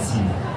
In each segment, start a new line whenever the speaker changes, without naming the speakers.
Racine.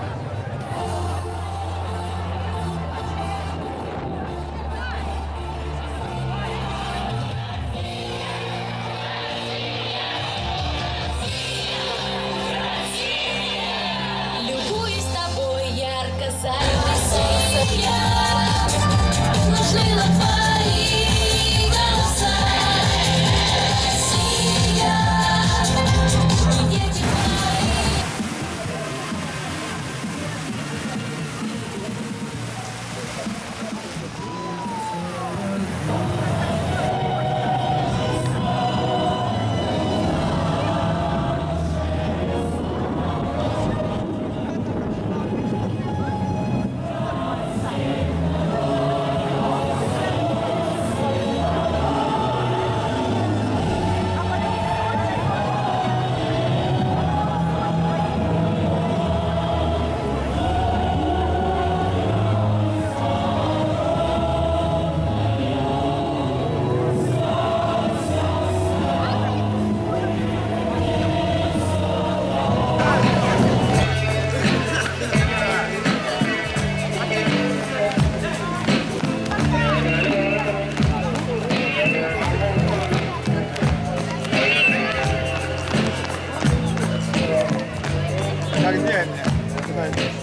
Dai, vieni.